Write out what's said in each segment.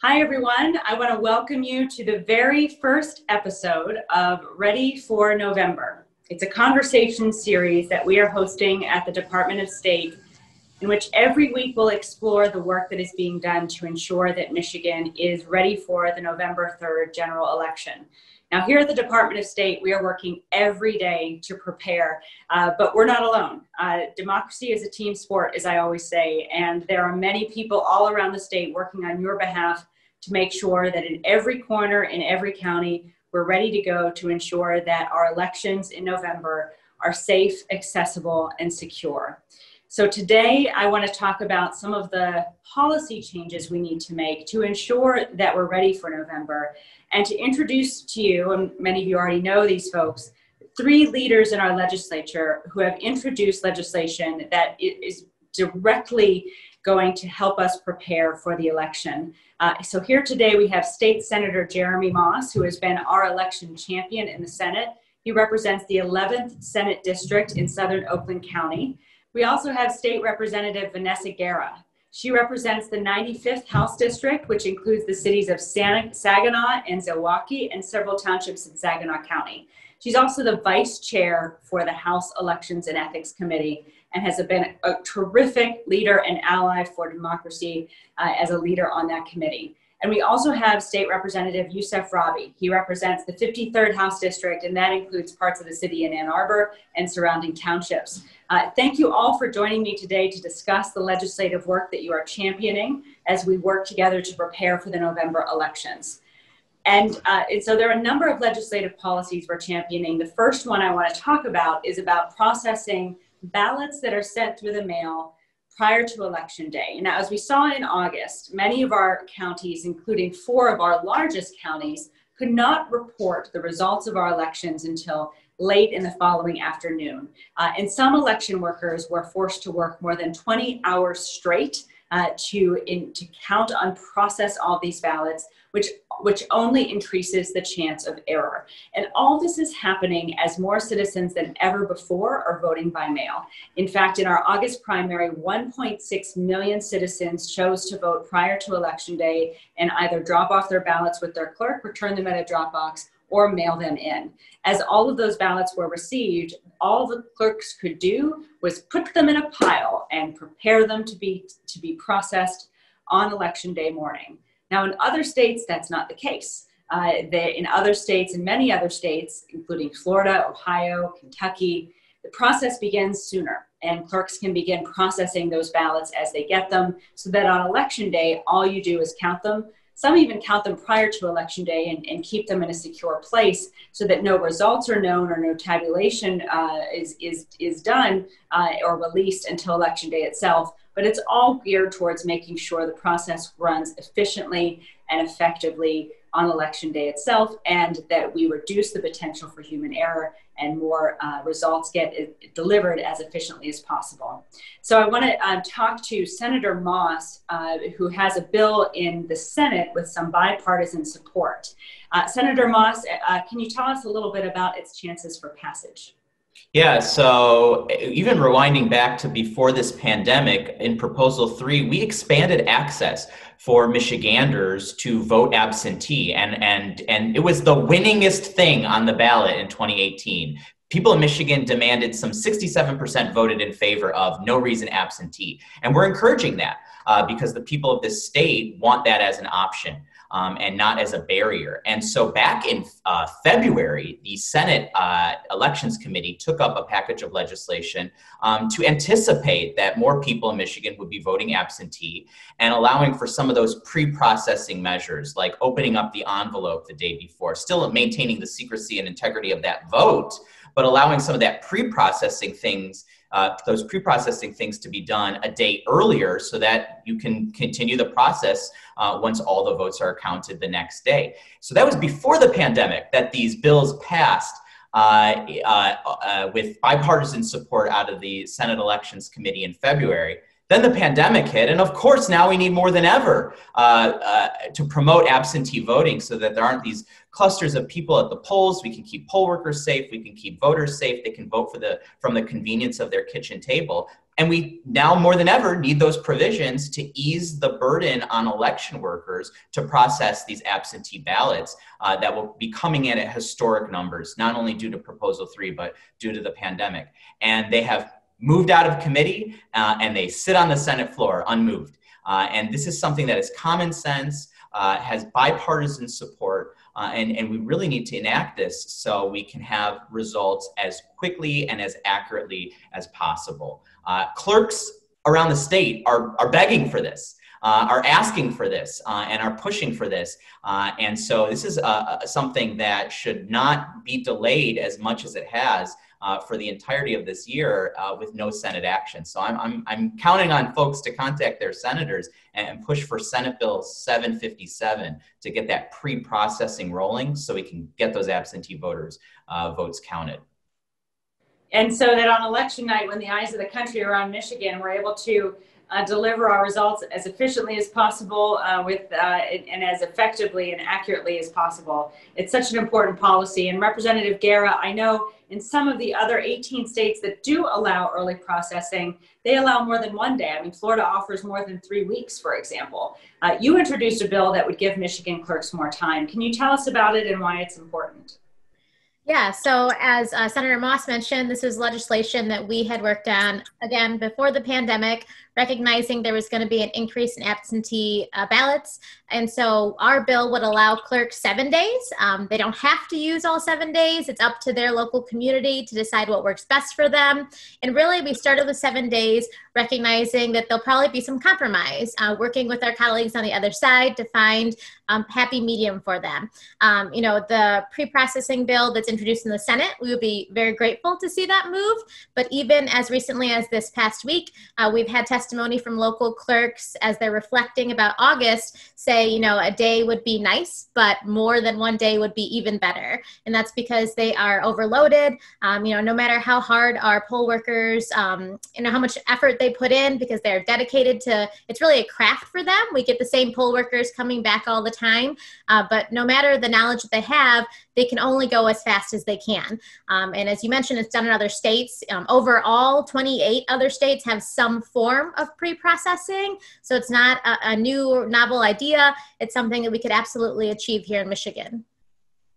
Hi, everyone. I want to welcome you to the very first episode of Ready for November. It's a conversation series that we are hosting at the Department of State, in which every week we'll explore the work that is being done to ensure that Michigan is ready for the November 3rd general election. Now, here at the Department of State, we are working every day to prepare, uh, but we're not alone. Uh, democracy is a team sport, as I always say, and there are many people all around the state working on your behalf to make sure that in every corner, in every county, we're ready to go to ensure that our elections in November are safe, accessible, and secure. So today I want to talk about some of the policy changes we need to make to ensure that we're ready for November and to introduce to you, and many of you already know these folks, three leaders in our legislature who have introduced legislation that is directly going to help us prepare for the election. Uh, so here today we have State Senator Jeremy Moss, who has been our election champion in the Senate. He represents the 11th Senate District in Southern Oakland County. We also have State Representative Vanessa Guerra. She represents the 95th House District, which includes the cities of Saginaw and Zilwaukee and several townships in Saginaw County. She's also the vice chair for the House Elections and Ethics Committee and has been a terrific leader and ally for democracy uh, as a leader on that committee. And we also have State Representative Yousef Rabhi. He represents the 53rd House District, and that includes parts of the city in Ann Arbor and surrounding townships. Uh, thank you all for joining me today to discuss the legislative work that you are championing as we work together to prepare for the November elections. And, uh, and so there are a number of legislative policies we're championing. The first one I want to talk about is about processing ballots that are sent through the mail prior to election day. Now, as we saw in August, many of our counties, including four of our largest counties, could not report the results of our elections until late in the following afternoon. Uh, and some election workers were forced to work more than 20 hours straight uh, to, in, to count and process all these ballots, which, which only increases the chance of error. And all this is happening as more citizens than ever before are voting by mail. In fact, in our August primary, 1.6 million citizens chose to vote prior to election day and either drop off their ballots with their clerk, return them at a drop box, or mail them in. As all of those ballots were received, all the clerks could do was put them in a pile and prepare them to be, to be processed on election day morning. Now, in other states, that's not the case. Uh, in other states, in many other states, including Florida, Ohio, Kentucky, the process begins sooner and clerks can begin processing those ballots as they get them so that on election day, all you do is count them some even count them prior to election day and, and keep them in a secure place so that no results are known or no tabulation uh, is, is, is done uh, or released until election day itself. But it's all geared towards making sure the process runs efficiently and effectively on election day itself and that we reduce the potential for human error and more uh, results get delivered as efficiently as possible. So I want to uh, talk to Senator Moss, uh, who has a bill in the Senate with some bipartisan support. Uh, Senator Moss, uh, can you tell us a little bit about its chances for passage? Yeah, so even rewinding back to before this pandemic, in Proposal 3, we expanded access for Michiganders to vote absentee. And, and, and it was the winningest thing on the ballot in 2018. People in Michigan demanded some 67% voted in favor of no reason absentee. And we're encouraging that uh, because the people of this state want that as an option um, and not as a barrier. And so back in uh, February, the Senate uh, Elections Committee took up a package of legislation um, to anticipate that more people in Michigan would be voting absentee and allowing for some of those pre processing measures like opening up the envelope the day before, still maintaining the secrecy and integrity of that vote, but allowing some of that pre processing things uh, those pre-processing things to be done a day earlier so that you can continue the process uh, once all the votes are counted the next day. So that was before the pandemic that these bills passed. Uh, uh, uh with bipartisan support out of the Senate Elections Committee in February. Then the pandemic hit, and of course, now we need more than ever uh, uh, to promote absentee voting so that there aren't these clusters of people at the polls. We can keep poll workers safe. We can keep voters safe. They can vote for the from the convenience of their kitchen table. And we now more than ever need those provisions to ease the burden on election workers to process these absentee ballots uh, that will be coming in at historic numbers, not only due to Proposal 3, but due to the pandemic. And they have moved out of committee uh, and they sit on the Senate floor unmoved. Uh, and this is something that is common sense, uh, has bipartisan support, uh, and, and we really need to enact this so we can have results as quickly and as accurately as possible. Uh, clerks around the state are, are begging for this. Uh, are asking for this uh, and are pushing for this. Uh, and so this is uh, something that should not be delayed as much as it has uh, for the entirety of this year uh, with no Senate action. So I'm, I'm, I'm counting on folks to contact their senators and push for Senate Bill 757 to get that pre processing rolling so we can get those absentee voters' uh, votes counted. And so that on election night, when the eyes of the country are on Michigan, we're able to uh, deliver our results as efficiently as possible uh, with uh, and, as effectively and accurately as possible. It's such an important policy. And Representative Guerra, I know in some of the other 18 states that do allow early processing, they allow more than one day. I mean, Florida offers more than three weeks, for example. Uh, you introduced a bill that would give Michigan clerks more time. Can you tell us about it and why it's important? Yeah, so as uh, Senator Moss mentioned, this is legislation that we had worked on again before the pandemic, recognizing there was going to be an increase in absentee uh, ballots. And so our bill would allow clerks seven days. Um, they don't have to use all seven days, it's up to their local community to decide what works best for them. And really, we started with seven days, recognizing that there'll probably be some compromise, uh, working with our colleagues on the other side to find um, happy medium for them. Um, you know, the pre processing bill that's introduced in the Senate, we would be very grateful to see that move. But even as recently as this past week, uh, we've had testimony testimony from local clerks as they're reflecting about August say, you know, a day would be nice, but more than one day would be even better. And that's because they are overloaded. Um, you know, no matter how hard our poll workers, um, you know, how much effort they put in because they're dedicated to, it's really a craft for them. We get the same poll workers coming back all the time. Uh, but no matter the knowledge that they have, they can only go as fast as they can. Um, and as you mentioned, it's done in other states. Um, overall, 28 other states have some form of pre-processing. So it's not a, a new novel idea. It's something that we could absolutely achieve here in Michigan.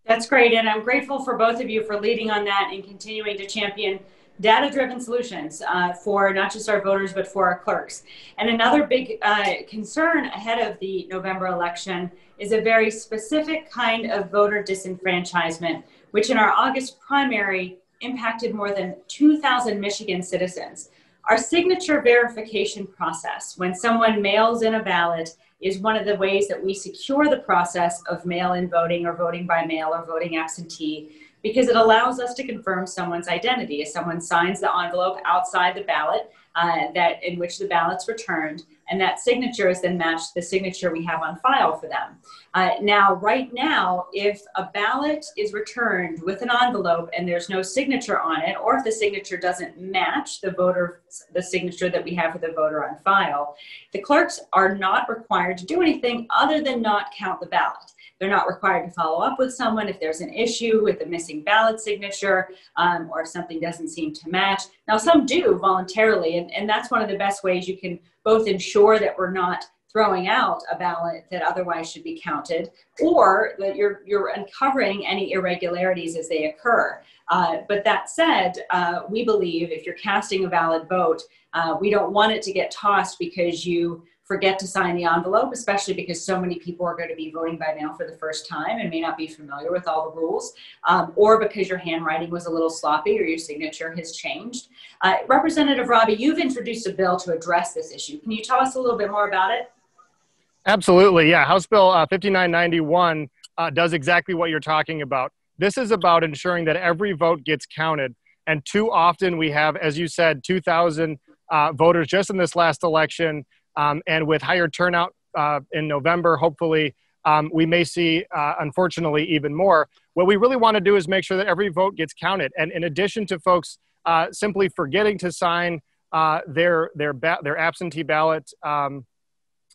That's great. And I'm grateful for both of you for leading on that and continuing to champion data driven solutions uh, for not just our voters, but for our clerks. And another big uh, concern ahead of the November election is a very specific kind of voter disenfranchisement, which in our August primary impacted more than 2,000 Michigan citizens. Our signature verification process, when someone mails in a ballot, is one of the ways that we secure the process of mail in voting or voting by mail or voting absentee because it allows us to confirm someone's identity. If someone signs the envelope outside the ballot, uh, that in which the ballot's returned, and that signature is then matched the signature we have on file for them. Uh, now, right now, if a ballot is returned with an envelope and there's no signature on it, or if the signature doesn't match the voter, the signature that we have for the voter on file, the clerks are not required to do anything other than not count the ballot. They're not required to follow up with someone if there's an issue with the missing ballot signature um, or if something doesn't seem to match. Now, some do voluntarily, and, and that's one of the best ways you can both ensure that we're not throwing out a ballot that otherwise should be counted, or that you're, you're uncovering any irregularities as they occur. Uh, but that said, uh, we believe if you're casting a valid vote, uh, we don't want it to get tossed because you forget to sign the envelope, especially because so many people are going to be voting by mail for the first time and may not be familiar with all the rules, um, or because your handwriting was a little sloppy or your signature has changed. Uh, Representative Rabhi, you've introduced a bill to address this issue. Can you tell us a little bit more about it? Absolutely, yeah. House Bill uh, 5991 uh, does exactly what you're talking about. This is about ensuring that every vote gets counted. And too often we have, as you said, 2,000 uh, voters just in this last election um, and with higher turnout uh, in November, hopefully, um, we may see, uh, unfortunately, even more. What we really want to do is make sure that every vote gets counted. And in addition to folks uh, simply forgetting to sign uh, their, their, ba- their absentee ballot, um,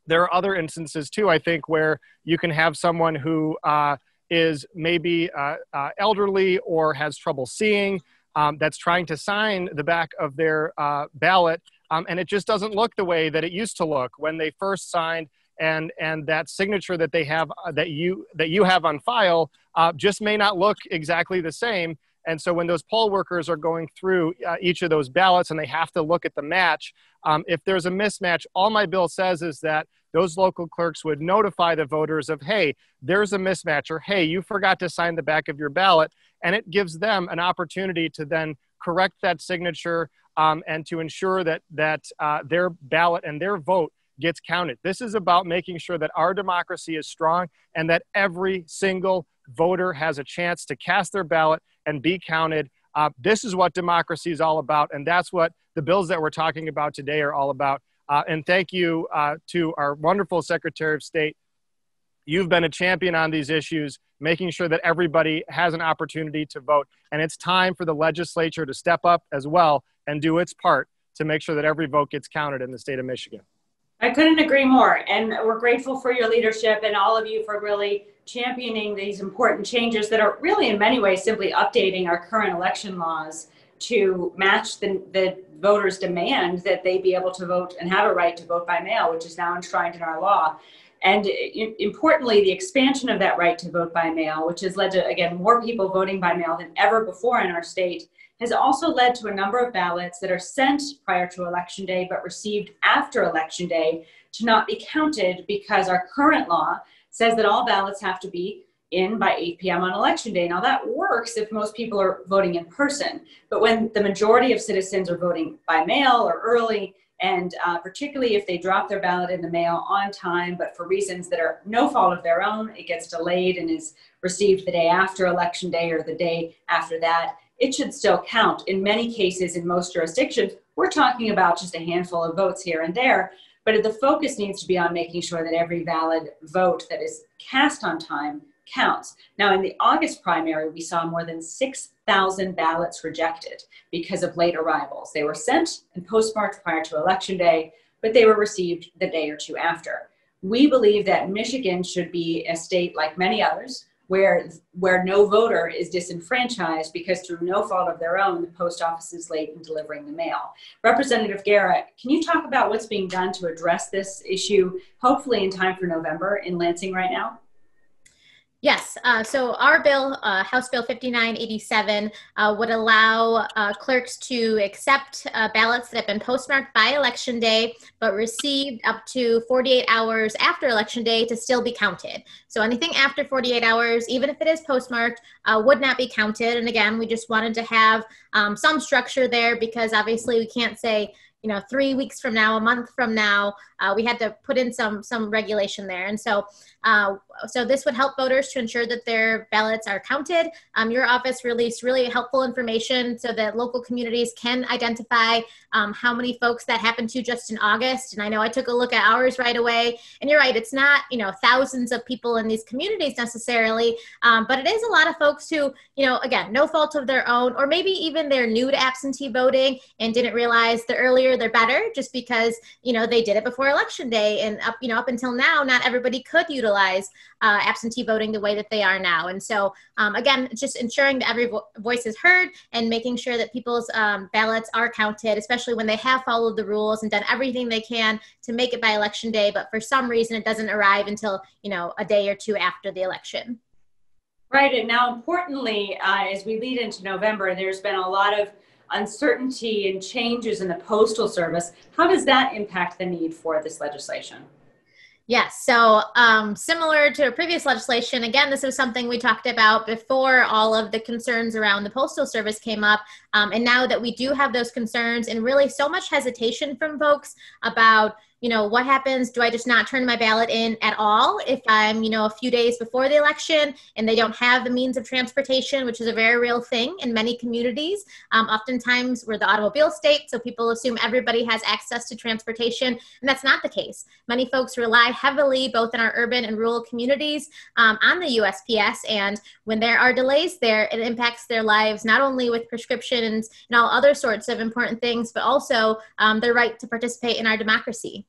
there are other instances too, I think, where you can have someone who uh, is maybe uh, elderly or has trouble seeing um, that's trying to sign the back of their ballot, um, and it just doesn't look the way that it used to look when they first signed and and that signature that they have uh, that you that you have on file uh, just may not look exactly the same. And so when those poll workers are going through uh, each of those ballots and they have to look at the match um, if there's a mismatch all my bill says is that those local clerks would notify the voters of hey there's a mismatch or hey you forgot to sign the back of your ballot. And it gives them an opportunity to then correct that signature um, and to ensure that that uh, their ballot and their vote gets counted. This is about making sure that our democracy is strong and that every single voter has a chance to cast their ballot and be counted. Uh, this is what democracy is all about, and that's what the bills that we're talking about today are all about. Uh, and thank you uh, to our wonderful Secretary of State. You've been a champion on these issues, making sure that everybody has an opportunity to vote. And it's time for the legislature to step up as well and do its part to make sure that every vote gets counted in the state of Michigan. I couldn't agree more. And we're grateful for your leadership and all of you for really championing these important changes that are really, in many ways, simply updating our current election laws to match the, the voters' demand that they be able to vote and have a right to vote by mail, which is now enshrined in our law. And uh, importantly, the expansion of that right to vote by mail, which has led to, again, more people voting by mail than ever before in our state, has also led to a number of ballots that are sent prior to election day but received after election day to not be counted because our current law says that all ballots have to be in by 8 p.m. on election day. Now that works if most people are voting in person, but when the majority of citizens are voting by mail or early, and uh, particularly if they drop their ballot in the mail on time, but for reasons that are no fault of their own, it gets delayed and is received the day after election day or the day after that it should still count. In many cases, in most jurisdictions, we're talking about just a handful of votes here and there, but the focus needs to be on making sure that every valid vote that is cast on time counts. Now, in the August primary, we saw more than 6,000 ballots rejected because of late arrivals. They were sent and postmarked prior to Election Day, but they were received the day or two after. We believe that Michigan should be a state like many others where where no voter is disenfranchised because through no fault of their own the post office is late in delivering the mail representative Guerra can you talk about what's being done to address this issue hopefully in time for november in lansing right now Yes. Uh, so our bill, uh, House Bill 5987, uh, would allow uh, clerks to accept uh, ballots that have been postmarked by Election Day but received up to 48 hours after Election Day to still be counted. So anything after 48 hours, even if it is postmarked, uh, would not be counted. And again, we just wanted to have um, some structure there because obviously we can't say, you know three weeks from now a month from now uh, we had to put in some some regulation there. And so uh, so this would help voters to ensure that their ballots are counted. Um, your office released really helpful information so that local communities can identify um, how many folks that happened to just in august. And i know i took a look at ours right away. And you're right it's not you know thousands of people in these communities necessarily um, but it is a lot of folks who you know again no fault of their own or maybe even they're new to absentee voting and didn't realize the earlier they're better just because you know they did it before election day and up you know up until now not everybody could utilize uh, absentee voting the way that they are now. And so um, again just ensuring that every vo- voice is heard and making sure that people's um, ballots are counted especially when they have followed the rules and done everything they can to make it by election day but for some reason it doesn't arrive until you know a day or two after the election. Right and now importantly uh, as we lead into november there's been a lot of uncertainty and changes in the postal service. How does that impact the need for this legislation? Yes. So, um, similar to previous legislation, again, this was something we talked about before all of the concerns around the Postal Service came up. Um, and now that we do have those concerns and really so much hesitation from folks about you know, what happens? Do I just not turn my ballot in at all if I'm, you know, a few days before the election and they don't have the means of transportation, which is a very real thing in many communities? Um, oftentimes, we're the automobile state, so people assume everybody has access to transportation, and that's not the case. Many folks rely heavily, both in our urban and rural communities, um, on the USPS, and when there are delays there, it impacts their lives not only with prescriptions and all other sorts of important things, but also um, their right to participate in our democracy.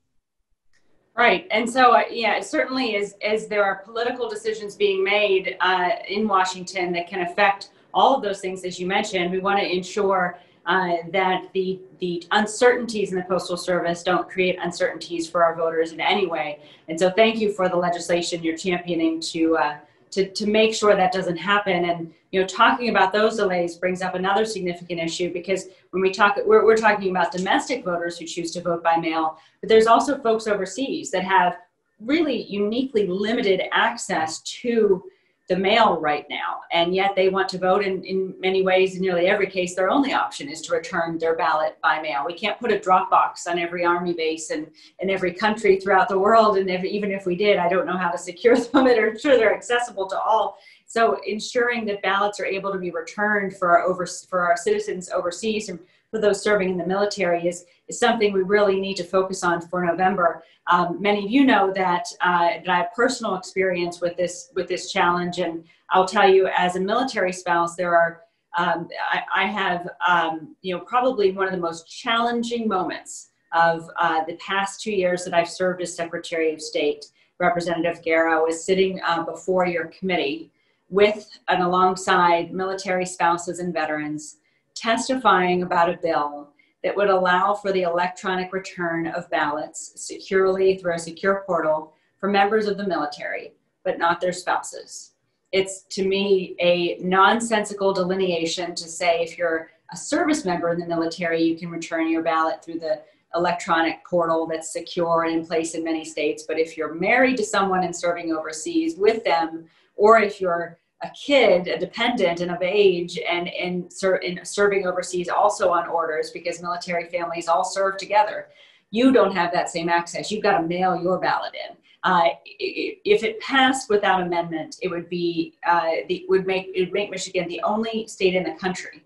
Right, and so uh, yeah, certainly as as there are political decisions being made uh, in Washington that can affect all of those things, as you mentioned, we want to ensure uh, that the the uncertainties in the postal service don't create uncertainties for our voters in any way. And so, thank you for the legislation you're championing to uh, to to make sure that doesn't happen. And you know, talking about those delays brings up another significant issue because when we talk, we're we're talking about domestic voters who choose to vote by mail, but there's also folks overseas that have really uniquely limited access to the mail right now. And yet they want to vote in, in many ways, in nearly every case, their only option is to return their ballot by mail. We can't put a drop box on every army base and in every country throughout the world. And if, even if we did, I don't know how to secure them and ensure they're accessible to all. So ensuring that ballots are able to be returned for our over, for our citizens overseas and for those serving in the military is, is something we really need to focus on for November. Um, many of you know that, uh, that I have personal experience with this with this challenge, and I'll tell you, as a military spouse, there are um, I, I, have um, you know probably one of the most challenging moments of uh, the past two years that I've served as Secretary of State. Representative Guerra was sitting uh, before your committee with and alongside military spouses and veterans testifying about a bill that would allow for the electronic return of ballots securely through a secure portal for members of the military, but not their spouses. It's to me a nonsensical delineation to say if you're a service member in the military, you can return your ballot through the electronic portal that's secure and in place in many states. But if you're married to someone and serving overseas with them, or if you're a kid, a dependent and of age, and in, ser- in serving overseas also on orders because military families all serve together. You don't have that same access. You've got to mail your ballot in. Uh, if it passed without amendment, it would be uh, the, would make it would make Michigan the only state in the country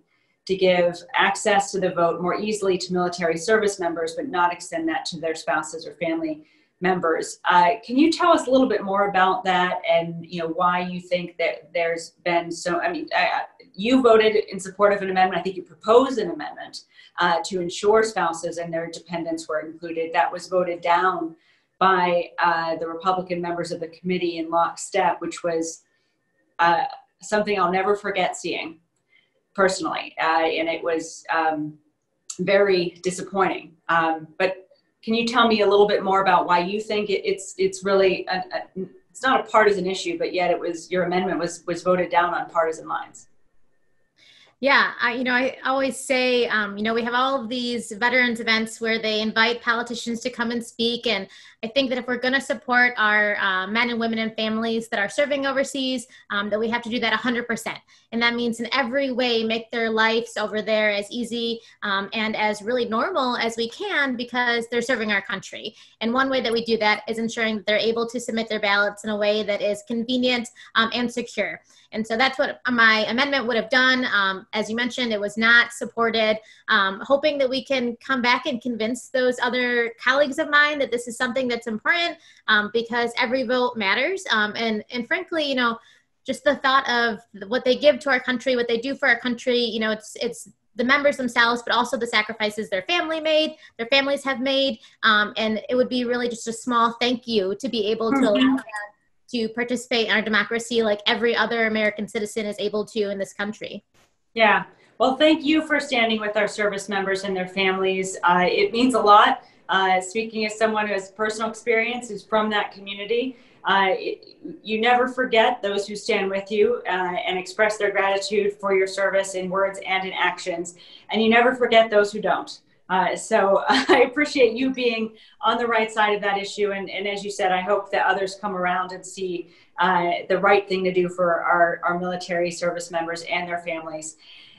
to give access to the vote more easily to military service members, but not extend that to their spouses or family members. Uh, can you tell us a little bit more about that and you know why you think that there's been so? I mean, I, you voted in support of an amendment. I think you proposed an amendment uh, to ensure spouses and their dependents were included. That was voted down by uh, the Republican members of the committee in lockstep, which was uh, something I'll never forget seeing personally, uh, and it was. Um, very disappointing. Um, but can you tell me a little bit more about why you think it, it's it's really a, a, it's not a partisan issue, but yet it was your amendment was was voted down on partisan lines? Yeah, I, you know, I always say, um, you know, we have all of these veterans events where they invite politicians to come and speak. And I think that if we're going to support our uh, men and women and families that are serving overseas, um, that we have to do that 100%. And that means in every way make their lives over there as easy um, and as really normal as we can because they're serving our country. And one way that we do that is ensuring that they're able to submit their ballots in a way that is convenient um, and secure. And so that's what my amendment would have done. Um, as you mentioned, it was not supported. Um, hoping that we can come back and convince those other colleagues of mine that this is something that's important um, because every vote matters. Um, and and frankly, you know, just the thought of what they give to our country, what they do for our country, you know, it's it's the members themselves, but also the sacrifices their family made, their families have made, um, and it would be really just a small thank you to be able to allow mm-hmm. them to participate in our democracy like every other American citizen is able to in this country. Yeah. Well, thank you for standing with our service members and their families. Uh, it means a lot. Uh, speaking as someone who has personal experience, who's from that community, uh, it, you never forget those who stand with you uh, and express their gratitude for your service in words and in actions. And you never forget those who don't. Uh, so I appreciate you being on the right side of that issue. And, and as you said, I hope that others come around and see uh, the right thing to do for our, our military service members and their families.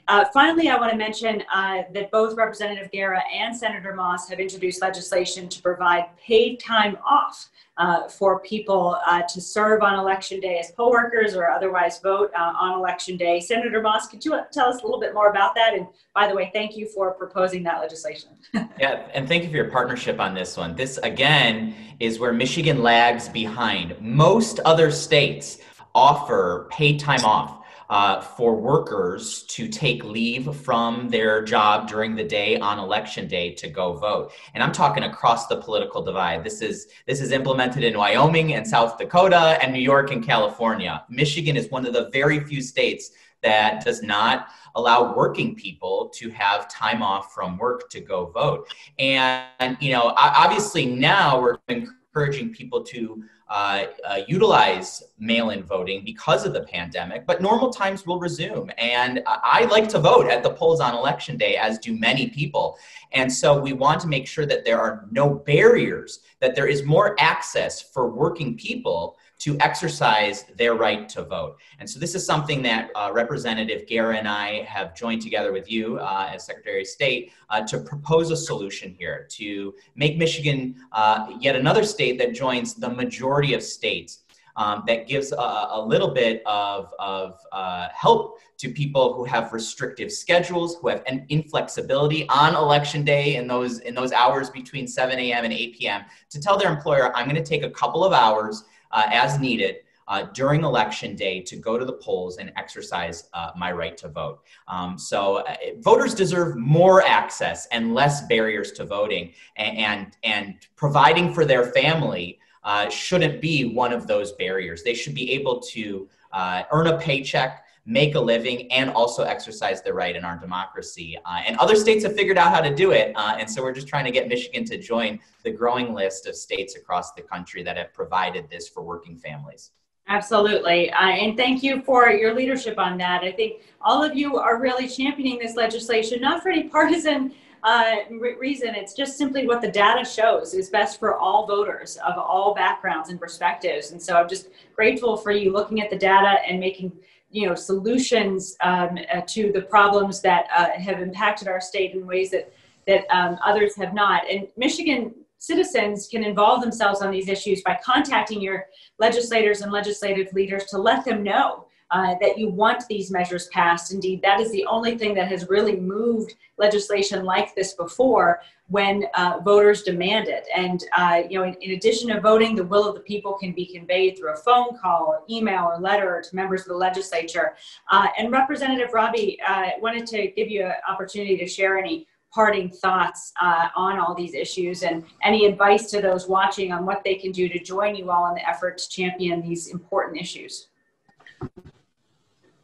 Uh, finally, I want to mention uh, that both Representative Guerra and Senator Moss have introduced legislation to provide paid time off uh, for people uh, to serve on election day as poll workers or otherwise vote uh, on election day. Senator Moss, could you tell us a little bit more about that? And by the way, thank you for proposing that legislation. yeah, and thank you for your partnership on this one. This, again, is where Michigan lags behind. Most other states offer paid time off uh, for workers to take leave from their job during the day on election day to go vote. And I'm talking across the political divide. This is this is implemented in Wyoming and South Dakota and New York and California. Michigan is one of the very few states that does not allow working people to have time off from work to go vote. And, you know, obviously now we're encouraging people to uh, uh, utilize mail-in voting because of the pandemic, but normal times will resume. And I like to vote at the polls on election day, as do many people. And so we want to make sure that there are no barriers, that there is more access for working people to exercise their right to vote. And so this is something that uh, Representative Guerra and I have joined together with you uh, as Secretary of State uh, to propose a solution here to make Michigan uh, yet another state that joins the majority of states um, that gives a, a, little bit of, of uh, help to people who have restrictive schedules, who have an inflexibility on election day in those in those hours between 7 a.m. and 8 p.m. to tell their employer, I'm going to take a couple of hours uh, as needed uh, during election day to go to the polls and exercise uh, my right to vote. Um, so uh, voters deserve more access and less barriers to voting, and and, and providing for their family uh, shouldn't be one of those barriers. They should be able to uh, earn a paycheck make a living and also exercise their right in our democracy. Uh, and other states have figured out how to do it. Uh, and so we're just trying to get Michigan to join the growing list of states across the country that have provided this for working families. Absolutely. Uh, and thank you for your leadership on that. I think all of you are really championing this legislation, not for any partisan uh, re- reason. It's just simply what the data shows is best for all voters of all backgrounds and perspectives. And so I'm just grateful for you looking at the data and making you know solutions um, uh, to the problems that uh, have impacted our state in ways that that um, others have not. And Michigan citizens can involve themselves on these issues by contacting your legislators and legislative leaders to let them know uh, that you want these measures passed. Indeed, that is the only thing that has really moved legislation like this before when uh, voters demand it. And, uh, you know, in, in, addition to voting, the will of the people can be conveyed through a phone call or email or letter to members of the legislature. Uh, and Representative Rabhi uh, wanted to give you an opportunity to share any parting thoughts uh, on all these issues and any advice to those watching on what they can do to join you all in the effort to champion these important issues.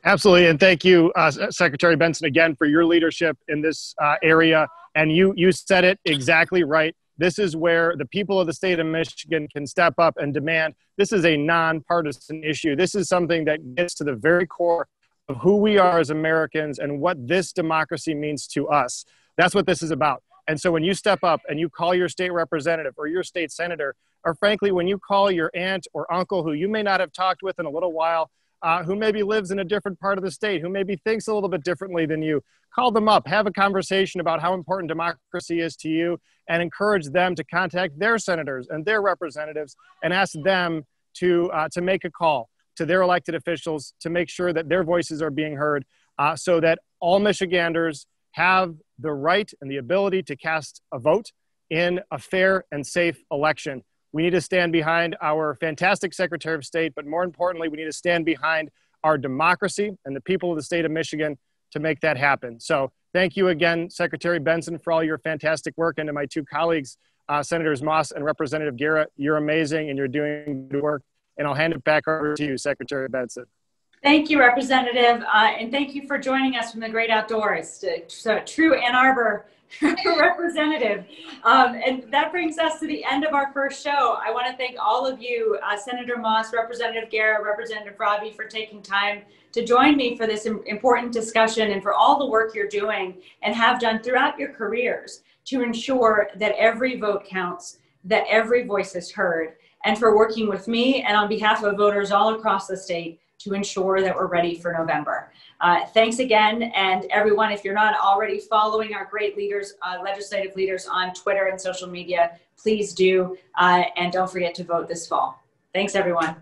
Absolutely, and thank you, uh, Secretary Benson, again for your leadership in this uh, area. And you you said it exactly right. This is where the people of the state of Michigan can step up and demand. This is a nonpartisan issue. This is something that gets to the very core of who we are as Americans and what this democracy means to us. That's what this is about. And so when you step up and you call your state representative or your state senator, or frankly, when you call your aunt or uncle who you may not have talked with in a little while, uh, who maybe lives in a different part of the state, who maybe thinks a little bit differently than you. Call them up, have a conversation about how important democracy is to you, and encourage them to contact their senators and their representatives and ask them to, uh, to make a call to their elected officials to make sure that their voices are being heard uh, so that all Michiganders have the right and the ability to cast a vote in a fair and safe election. We need to stand behind our fantastic Secretary of State, but more importantly, we need to stand behind our democracy and the people of the state of Michigan to make that happen. So, thank you again, Secretary Benson, for all your fantastic work, and to my two colleagues, uh, Senators Moss and Representative Guerra. You're amazing and you're doing good work. And I'll hand it back over to you, Secretary Benson. Thank you, Representative, uh, and thank you for joining us from the great outdoors. So, true Ann Arbor representative. Um, and that brings us to the end of our first show. I want to thank all of you, uh, Senator Moss, Representative Guerra, Representative Rabhi, for taking time to join me for this important discussion and for all the work you're doing and have done throughout your careers to ensure that every vote counts, that every voice is heard, and for working with me and on behalf of voters all across the state to ensure that we're ready for November. Uh, thanks again. And everyone, if you're not already following our great leaders, uh, legislative leaders on Twitter and social media, please do. Uh, and don't forget to vote this fall. Thanks, everyone.